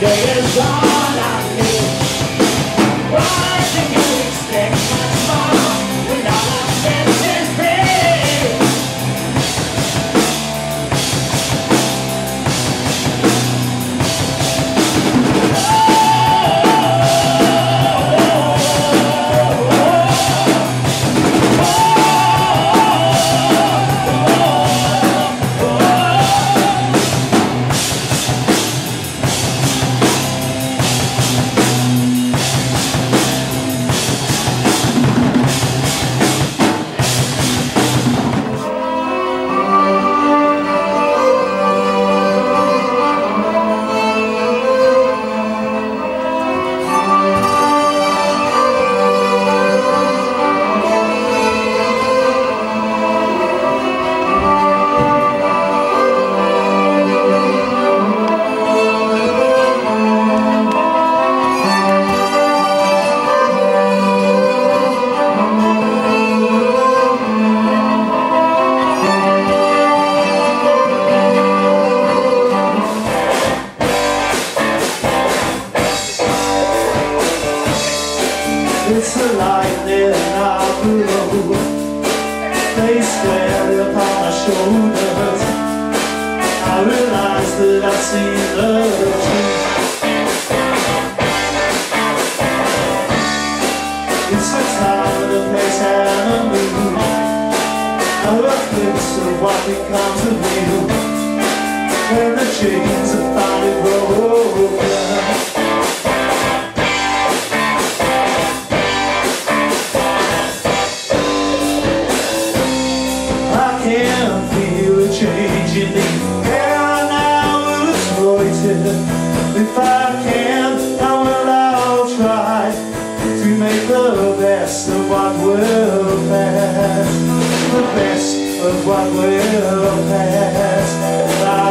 day. Seen the It's the time, the place, and the mood A glimpse of what becomes of you When the chains are finally the best of what will pass, the best of what will pass.